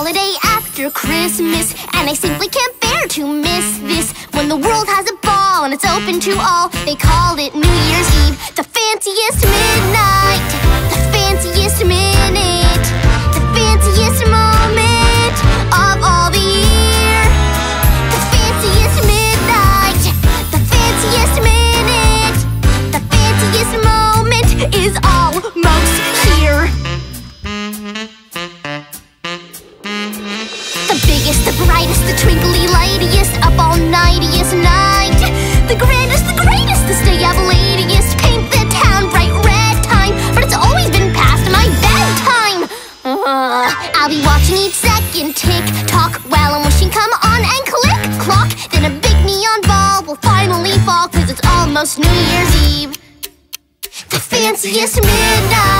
holiday after Christmas, and I simply can't bear to miss this. When the world has a ball and it's open to all, they call it New Year's Eve, the fanciest midnight, brightest, the twinkly lightiest, up all nightiest night. The grandest, the greatest, the stay up latiest, paint the town bright red time. But it's always been past my bedtime. Ugh. I'll be watching each second tick tock while I'm wishing come on and click clock. Then a big neon ball will finally fall, cause it's almost New Year's Eve. The fanciest midnight,